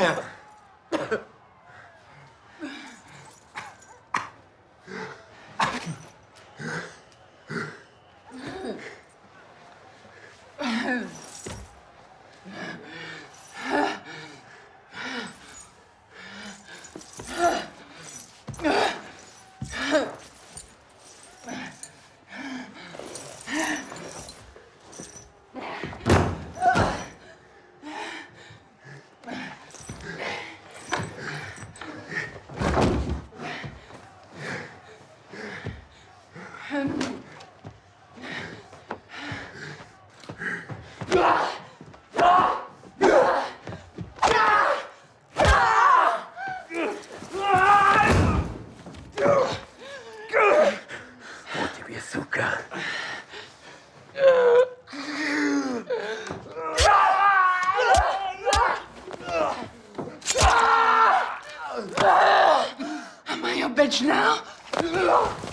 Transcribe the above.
Yeah. bitch now?